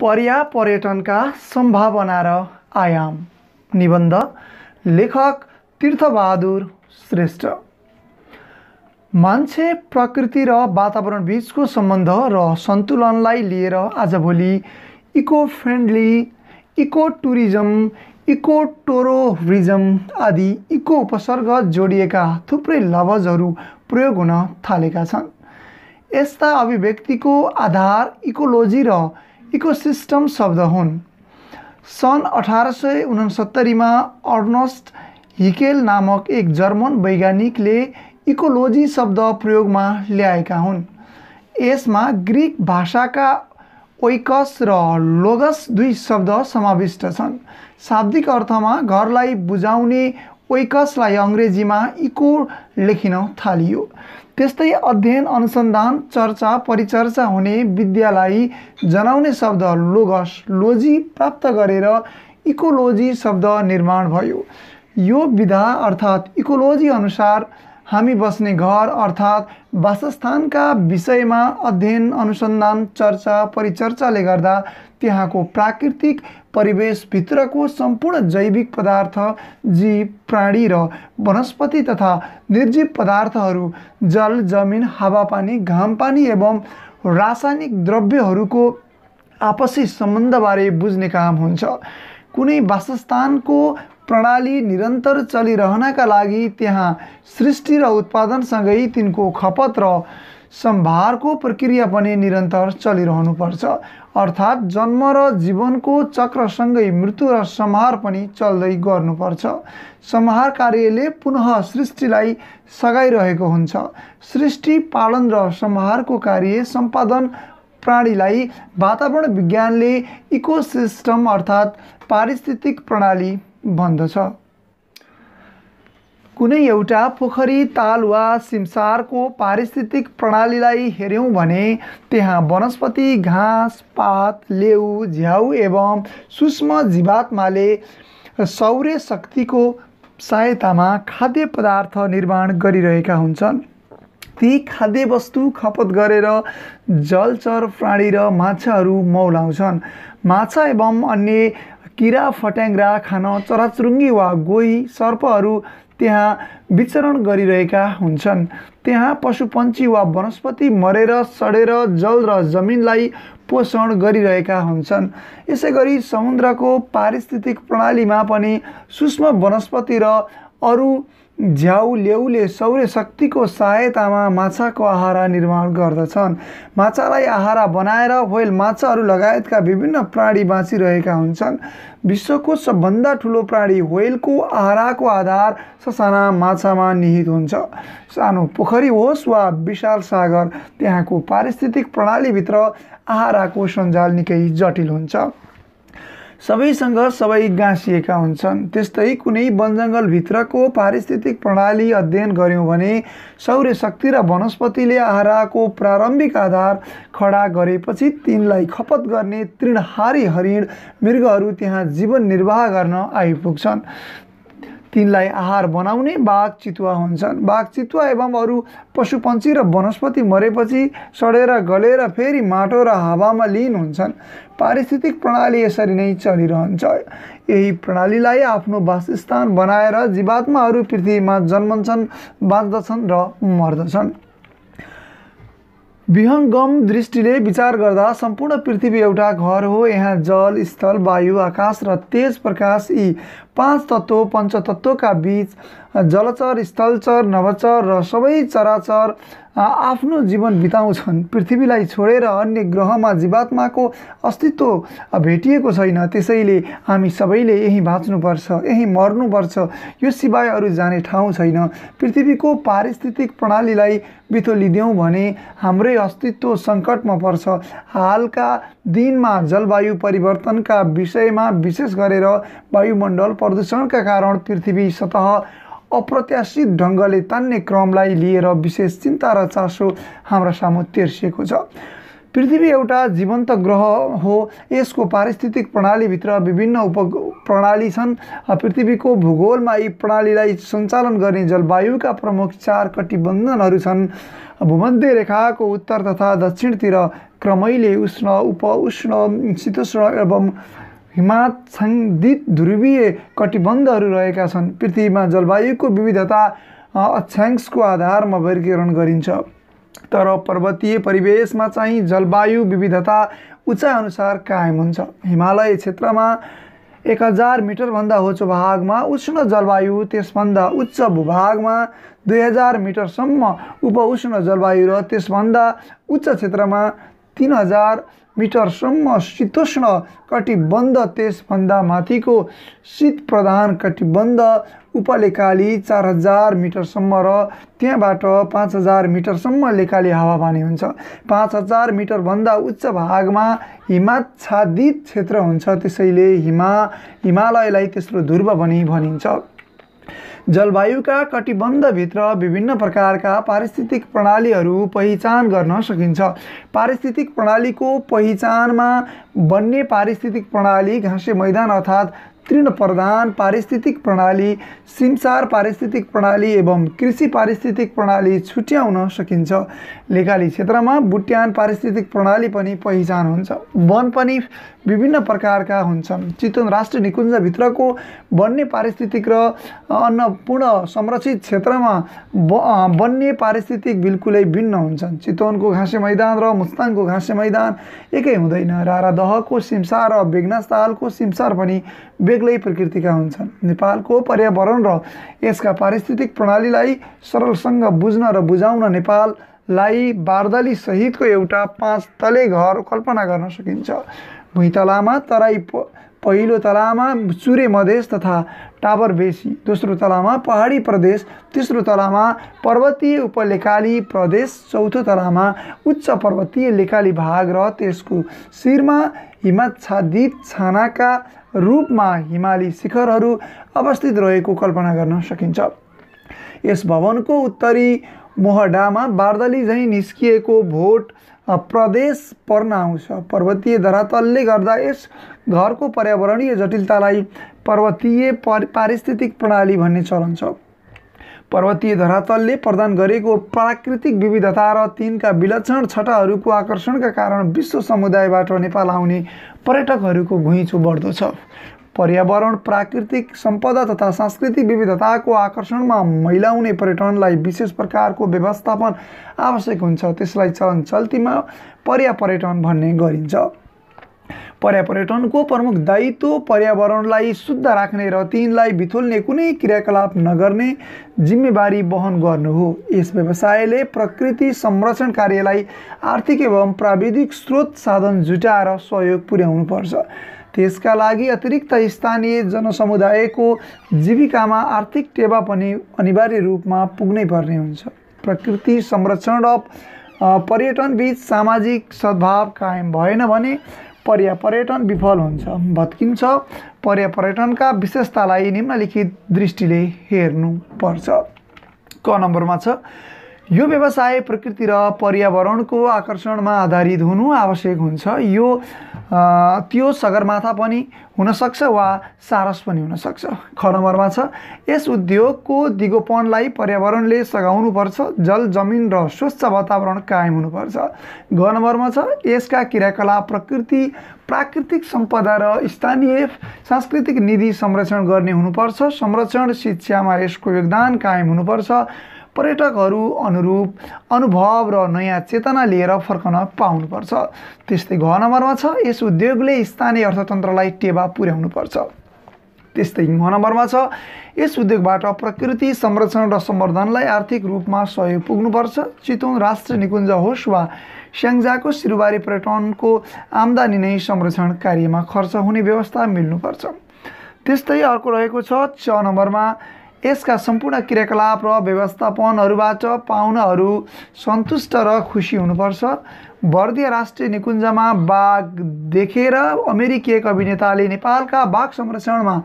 पर्या पर्यटनका सम्भावना र आयाम। निबन्ध लेखक तीर्थबहादुर श्रेष्ठ। मान्छे प्रकृति र वातावरण बिचको सम्बन्ध र सन्तुलनलाई लिएर आजभोलि eco friendly eco tourism eco tourism आदि इको उपसर्ग जोडिएका थुप्रै लवजहरू प्रयोग हुन थालेका छन्। यस्ता अभिव्यक्तिको आधार इकोलोजी र इकोसिस्टम शब्द हुन् सन् अठार सय उनसत्तरीमा अर्नस्ट हिकेल नामक एक जर्मन वैज्ञानिकले इकोलोजी शब्द प्रयोगमा ल्याएका हुन्। यसमा ग्रिक भाषाका ओइकस र लोगस दुई शब्द समाविष्ट छन्। शाब्दिक अर्थमा घरलाई बुझाउने ओइकसलाई अङ्ग्रेजीमा इको लेखिन थालियो। त्यस्तै अध्ययन अनुसन्धान चर्चा परिचर्चा हुने विद्यालाई जनाउने शब्द लोगस लोजी प्राप्त गरेर इकोलोजी शब्द निर्माण भयो। यो विधा अर्थात् इकोलोजी अनुसार हामी बस्ने घर अर्थात् वासस्थानका विषयमा अध्ययन अनुसन्धान चर्चा परिचर्चाले गर्दा त्यहाँको प्राकृतिक परिवेशभित्रको सम्पूर्ण जैविक पदार्थ जीव प्राणी र वनस्पति तथा निर्जीव पदार्थहरू जल जमिन हावापानी घामपानी एवं रासायनिक द्रव्यहरूको आपसी सम्बन्धबारे बुझ्ने काम हुन्छ। कुनै वासस्थानको प्रणाली निरन्तर चलिरहनका लागि त्यहाँ सृष्टि र उत्पादनसँगै तिनको खपत र सम्भारको प्रक्रिया पनि निरन्तर चलिरहनुपर्छ। अर्थात् जन्म र जीवनको चक्रसँगै मृत्यु र संहार पनि चल्दै गर्नुपर्छ। संहार कार्यले पुनः सृष्टिलाई सघाइरहेको हुन्छ। सृष्टि पालन र संहारको कार्य सम्पादन प्राणीलाई वातावरण विज्ञानले इकोसिस्टम अर्थात् पारिस्थितिक प्रणाली भन्दछ कुनै एउटा पोखरी ताल वा सिमसारको पारिस्थितिक प्रणालीलाई हेऱ्यौँ भने त्यहाँ वनस्पति घाँस पात लेउ झ्याउ एवं सूक्ष्म जीवात्माले सौर्य शक्तिको सहायतामा खाद्य पदार्थ निर्माण गरिरहेका हुन्छन्। ती खाद्यवस्तु खपत गरेर जलचर प्राणी र माछाहरू मौलाउँछन्। माछा एवं अन्य किरा फट्याङ्ग्रा खान चराचुरुङ्गी वा गोही सर्पहरू त्यहाँ विचरण गरिरहेका हुन्छन्। त्यहाँ पशुपन्छी वा वनस्पति मरेर सडेर जल र जमिनलाई पोषण गरिरहेका हुन्छन्। यसै गरी समुद्रको पारिस्थितिक प्रणालीमा पनि सूक्ष्म वनस्पति र अरू झ्याउ लेउले सौर्य शक्तिको सहायतामा माछाको आहारा निर्माण गर्दछन्। माछालाई आहारा बनाएर व्हेल माछाहरू लगायतका विभिन्न प्राणी बाँचिरहेका हुन्छन्। विश्वको सबभन्दा ठुलो प्राणी व्हेलको आहाराको आधार ससाना माछामा निहित हुन्छ। सानो पोखरी होस् वा विशाल सागर त्यहाँको पारिस्थितिक प्रणालीभित्र आहाराको सञ्जाल निकै जटिल हुन्छ। सबैसँग सबै गाँसिएका हुन्छन्। त्यस्तै कुनै वनजङ्गलभित्रको पारिस्थितिक प्रणाली अध्ययन गऱ्यौँ भने सौर्य शक्ति र वनस्पतिले आहाराको प्रारम्भिक आधार खडा गरेपछि तिनलाई खपत गर्ने तृणहारी हरिण मृगहरू त्यहाँ जीवन निर्वाह गर्न आइपुग्छन्। तिनलाई आहार बनाउने बाघ चितुवा हुन्छन्। बाघ चितुवा एवं अरू पशुपन्छी र वनस्पति मरेपछि सडेर गलेर फेरि माटो र हावामा लिन हुन्छन्। पारिस्थितिक प्रणाली यसरी नै चलिरहन्छ। यही प्रणालीलाई आफ्नो वासस्थान बनाएर जीवात्माहरू पृथ्वीमा जन्मन्छन् बाँच्दछन् र मर्दछन्। विहङ्गम दृष्टिले विचार गर्दा सम्पूर्ण पृथ्वी एउटा घर हो। यहाँ जल स्थल वायु आकाश र तेज प्रकाश यी पाँच तत्त्व पञ्चतत्त्वका बिच जलचर स्थलचर नवचर र सबै चराचर आफ्नो जीवन बिताउँछन्। पृथ्वीलाई छोडेर अन्य ग्रहमा जीवात्माको अस्तित्व भेटिएको छैन। त्यसैले हामी सबैले यहीँ बाँच्नुपर्छ यहीँ मर्नुपर्छ। यो सिवाय अरू जाने ठाउँ छैन। पृथ्वीको पारिस्थितिक प्रणालीलाई बिथो लिदियौँ भने हाम्रै अस्तित्व सङ्कटमा पर्छ। हालका दिनमा जलवायु परिवर्तनका विषयमा विशेष गरेर वायुमण्डल प्रदूषणका कारण पृथ्वी सतह अप्रत्याशित ढङ्गले तान्ने क्रमलाई लिएर विशेष चिन्ता र चासो हाम्रा सामु तेर्सिएको छ। पृथ्वी एउटा जीवन्त ग्रह हो यसको पारिस्थितिक प्रणालीभित्र विभिन्न उप प्रणाली छन्। पृथ्वीको भूगोलमा यी प्रणालीलाई सञ्चालन गर्ने जलवायुका प्रमुख चार कटिबन्धनहरू छन्। भूमध्य रेखाको उत्तर तथा दक्षिणतिर क्रमैले उष्ण उप उष्ण शीतोष्ण एवं हिमाच्छादित ध्रुवीय कटिबन्धहरू रहेका छन्। पृथ्वीमा जलवायुको विविधता अक्षांशको आधारमा वर्गीकरण गरिन्छ। तर पर्वतीय परिवेशमा चाहिँ जलवायु विविधता उचाइअनुसार कायम हुन्छ। हिमालय क्षेत्रमा एक हजार मिटरभन्दा होचो भागमा उष्ण जलवायु त्यसभन्दा उच्च भूभागमा दुई हजार मिटरसम्म उपउष्ण जलवायु र त्यसभन्दा उच्च क्षेत्रमा तिन हजार मिटरसम्म शीतोष्ण कटिबन्ध त्यसभन्दा माथिको शीत प्रधान कटिबन्ध उपलेकाली चार हजार मिटरसम्म र त्यहाँबाट पाँच हजार मिटरसम्म लेकाली हावापानी हुन्छ। पाँच हजार मिटरभन्दा उच्च भागमा हिमाच्छादित क्षेत्र हुन्छ। त्यसैले हिमा हिमालयलाई तेस्रो ध्रुव भनी भनिन्छ। जलवायुका कटिबन्धभित्र विभिन्न प्रकारका पारिस्थितिक प्रणालीहरू पहिचान गर्न सकिन्छ। पारिस्थितिक प्रणालीको पहिचानमा बन्ने पारिस्थितिक प्रणाली घाँसे मैदान अर्थात् तृण प्रधान पारिस्थितिक प्रणाली सिमसार पारिस्थितिक प्रणाली एवं कृषि पारिस्थितिक प्रणाली छुट्याउन सकिन्छ। लेखाली क्षेत्रमा बुट्यान पारिस्थितिक प्रणाली पनि पहिचान हुन्छ। वन पनि विभिन्न प्रकारका हुन्छन्। चितवन राष्ट्रिय निकुञ्जभित्रको बन्ने पारिस्थितिक र अन्नपूर्ण संरक्षित क्षेत्रमा बन्ने पारिस्थितिक बिल्कुलै भिन्न हुन्छन्। चितवनको घाँसे मैदान र मुस्ताङको घाँसे मैदान एकै हुँदैन। रारा दहको सिमसार र बेगनास तालको सिमसार पनि बेग्लै प्रकृतिका हुन्छन्। नेपालको पर्यावरण र यसका पारिस्थितिक प्रणालीलाई सरलसँग बुझ्न र बुझाउन नेपाललाई बारदली सहितको एउटा पाँच तले घर कल्पना गर्न सकिन्छ। भुइँ तलामा तराई पहिलो तलामा चुरे मधेस तथा टावर बेसी। दोस्रो तलामा पहाडी प्रदेश तेस्रो तलामा पर्वतीय उपलेकाली प्रदेश चौथो तलामा उच्च पर्वतीय लेकाली भाग र त्यसको शिरमा हिमाच्छादित छानाका रूपमा हिमाली शिखरहरू अवस्थित रहेको कल्पना गर्न सकिन्छ। यस भवनको उत्तरी मोहडामा बार्दली झैँ निस्किएको भोट प्रदेश पर्न आउँछ पर्वतीय धरातलले गर्दा यस घरको पर्यावरणीय जटिलतालाई पर्वतीय पारिस्थितिक प्रणाली भन्ने चलन छ। पर्वतीय धरातलले प्रदान गरेको प्राकृतिक विविधता र तिनका विलक्षण छटाहरूको आकर्षणका कारण विश्व समुदायबाट नेपाल आउने पर्यटकहरूको घुइँचो बढ्दो छ। पर्यावरण प्राकृतिक सम्पदा तथा सांस्कृतिक विविधताको आकर्षणमा मैलाउने पर्यटनलाई विशेष प्रकारको व्यवस्थापन आवश्यक हुन्छ। त्यसलाई चलन चल्तीमा पर्या पर्यटन भन्ने गरिन्छ। पर्या पर्यटनको प्रमुख दायित्व पर्यावरणलाई शुद्ध राख्ने र तिनलाई बिथोल्ने कुनै क्रियाकलाप नगर्ने जिम्मेवारी वहन गर्नु हो। यस व्यवसायले प्रकृति संरक्षण कार्यलाई आर्थिक एवं प्राविधिक स्रोत साधन जुटाएर सहयोग पुर्याउनुपर्छ। त्यसका लागि अतिरिक्त स्थानीय जनसमुदायको जीविकामा आर्थिक टेवा पनि अनिवार्य रूपमा पुग्नै पर्ने हुन्छ। प्रकृति संरक्षण र पर्यटनबिच सामाजिक सद्भाव कायम भएन भने पर्या पर्यटन विफल हुन्छ। भत्किन्छ। पर्या पर्यटनका विशेषतालाई निम्नलिखित दृष्टिले हेर्नुपर्छ। क नम्बरमा छ। यो व्यवसाय प्रकृति र पर्यावरणको आकर्षणमा आधारित हुनु आवश्यक हुन्छ। यो त्यो सगरमाथा पनि हुनसक्छ वा सारस पनि हुनसक्छ। ख नम्बरमा छ यस उद्योगको दिगोपनलाई पर्यावरणले सघाउनुपर्छ जल जमिन र स्वच्छ वातावरण कायम हुनुपर्छ। ग नम्बरमा छ यसका क्रियाकलाप प्रकृति प्राकृतिक सम्पदा र स्थानीय सांस्कृतिक निधि संरक्षण गर्ने हुनुपर्छ। संरक्षण शिक्षामा यसको योगदान कायम हुनुपर्छ। पर्यटकहरू अनुरूप अनुभव र नयाँ चेतना लिएर फर्कन पाउनुपर्छ। त्यस्तै घ नम्बरमा छ यस उद्योगले स्थानीय अर्थतन्त्रलाई टेवा पुर्याउनुपर्छ। त्यस्तै घ नम्बरमा छ यस उद्योगबाट प्रकृति संरक्षण र सम्वर्धनलाई आर्थिक रूपमा सहयोग पुग्नुपर्छ। चितवन राष्ट्रिय निकुञ्ज होस् वा स्याङ्जाको सिरुबारी पर्यटनको आम्दानी नै संरक्षण कार्यमा खर्च हुने व्यवस्था मिल्नुपर्छ। त्यस्तै अर्को रहेको छ च नम्बरमा यसका सम्पूर्ण क्रियाकलाप र व्यवस्थापनहरूबाट पाहुनाहरू सन्तुष्ट र खुसी हुनुपर्छ। बर्दिया राष्ट्रिय निकुञ्जमा बाघ देखेर अमेरिकी एक अभिनेताले नेपालका बाघ संरक्षणमा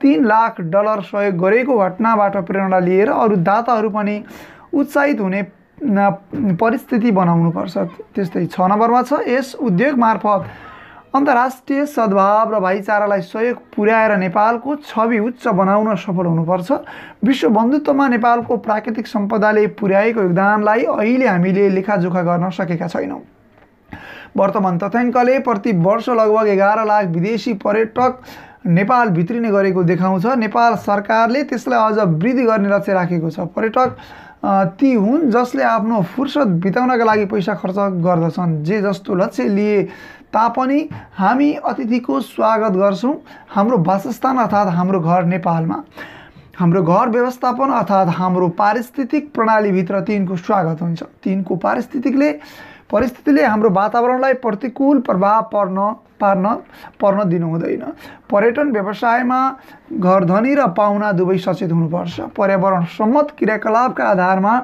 तिन लाख डलर सहयोग गरेको घटनाबाट प्रेरणा लिएर अरू दाताहरू पनि उत्साहित हुने परिस्थिति बनाउनुपर्छ। त्यस्तै छ नम्बरमा छ यस उद्योग मार्फत अन्तर्राष्ट्रिय सद्भाव र भाइचारालाई सहयोग पुर्याएर नेपालको छवि उच्च बनाउन सफल हुनुपर्छ। विश्व बन्धुत्वमा नेपालको प्राकृतिक सम्पदाले पुर्याएको योगदानलाई अहिले हामीले लेखाजोखा गर्न सकेका छैनौँ। वर्तमान तथ्याङ्कले प्रति वर्ष लगभग एघार लाख विदेशी पर्यटक नेपाल भित्रिने गरेको देखाउँछ। नेपाल सरकारले त्यसलाई अझ वृद्धि गर्ने लक्ष्य राखेको छ। पर्यटक ती हुन् जसले आफ्नो फुर्सद बिताउनका लागि पैसा खर्च गर्दछन् जे जस्तो लक्ष्य लिए तापनि हामी अतिथिको स्वागत गर्छौँ। हाम्रो वासस्थान अर्थात् हाम्रो घर नेपालमा। हाम्रो घर व्यवस्थापन अर्थात् हाम्रो पारिस्थितिक प्रणालीभित्र तिनको स्वागत हुन्छ। तिनको पारिस्थितिकले परिस्थितिले हाम्रो वातावरणलाई प्रतिकूल प्रभाव पर्न पार्न पर्न दिनु हुँदैन। पर्यटन व्यवसायमा घरधनी र पाहुना दुवै सचेत हुनुपर्छ। पर्यावरण सम्मत क्रियाकलापका आधारमा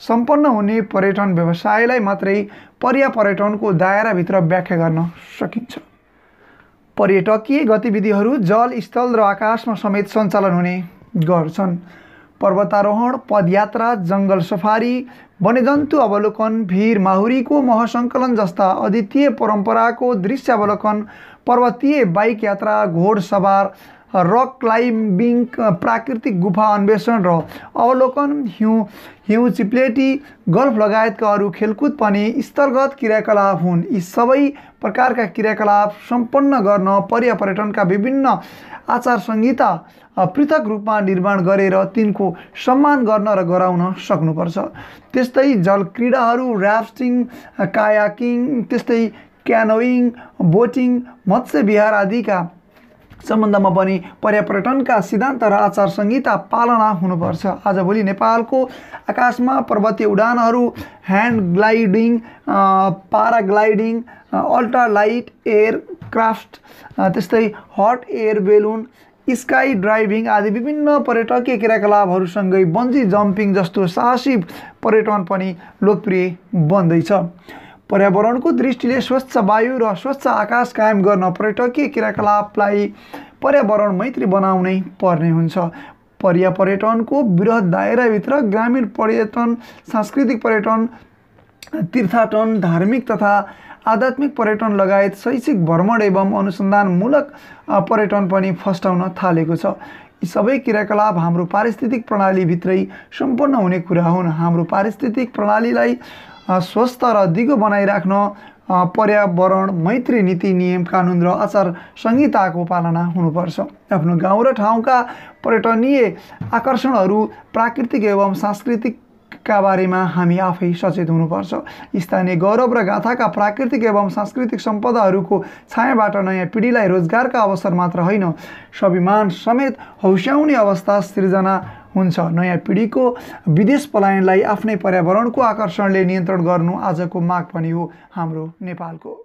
सम्पन्न हुने पर्यटन व्यवसायलाई मात्रै पर्या पर्यटनको दायराभित्र व्याख्या गर्न सकिन्छ। पर्यटकीय गतिविधिहरू जल स्थल र आकाशमा समेत सञ्चालन हुने गर्छन्। पर्वतारोहण पदयात्रा जङ्गल सफारी वन्यजन्तु अवलोकन भिर माहुरीको महसङ्कलन जस्ता अद्वितीय परम्पराको दृश्यावलोकन पर्वतीय बाइक यात्रा घोडसवार रक क्लाइम्बिङ प्राकृतिक गुफा अन्वेषण र अवलोकन हिउँ हिउँ चिप्लेटी गल्फ लगायतका अरू खेलकुद पनि स्थलगत क्रियाकलाप हुन्। यी सबै प्रकारका क्रियाकलाप सम्पन्न गर्न पर्या पर्यटनका विभिन्न आचार संहिता पृथक रूपमा निर्माण गरेर तिनको सम्मान गर्न र गराउन सक्नुपर्छ। त्यस्तै जल क्रीडाहरू ऱ्याफ्टिङ कायाकिङ त्यस्तै क्यानोइङ बोटिङ मत्स्य विहार आदिका सम्बन्धमा पनि पर्यापर्यटनका सिद्धान्त र आचार संहिता पालना हुनुपर्छ। आजभोलि नेपालको आकाशमा पर्वतीय उडानहरू hand gliding paragliding ultra light aircraft त्यस्तै hot air balloon sky driving आदि विभिन्न पर्यटकीय क्रियाकलापहरूसँगै बन्जी जम्पिङ जस्तो साहसी पर्यटन पनि लोकप्रिय बन्दैछ। पर्यावरणको दृष्टिले स्वच्छ वायु र स्वच्छ आकाश कायम गर्न पर्यटकीय क्रियाकलापलाई पर्यावरण मैत्री बनाउनै पर्ने हुन्छ। पर्या पर्यटनको वृहत दायराभित्र ग्रामीण पर्यटन सांस्कृतिक पर्यटन तीर्थाटन धार्मिक तथा आध्यात्मिक पर्यटन लगायत शैक्षिक भ्रमण एवं अनुसन्धानमूलक पर्यटन पनि फस्टाउन थालेको छ। यी सबै क्रियाकलाप हाम्रो पारिस्थितिक प्रणालीभित्रै सम्पन्न हुने कुरा हुन्। हाम्रो पारिस्थितिक प्रणालीलाई स्वस्थ र दिगो बनाइराख्न पर्यावरण मैत्री नीति नियम कानुन र आचार संहिताको पालना हुनुपर्छ। आफ्नो गाउँ र ठाउँका पर्यटनीय आकर्षणहरू प्राकृतिक एवं सांस्कृतिक का बारेमा हामी आफै सचेत हुनुपर्छ। स्थानीय गौरव र गाथाका प्राकृतिक एवं सांस्कृतिक सम्पदाहरूको छायाबाट नयाँ पिँढीलाई रोजगारका अवसर मात्र होइन स्वाभिमान समेत हौस्याउने अवस्था सृजना हुन्छ। नयाँ पिँढीको विदेश पलायनलाई आफ्नै पर्यावरणको आकर्षणले नियन्त्रण गर्नु आजको माग पनि हो हाम्रो नेपालको।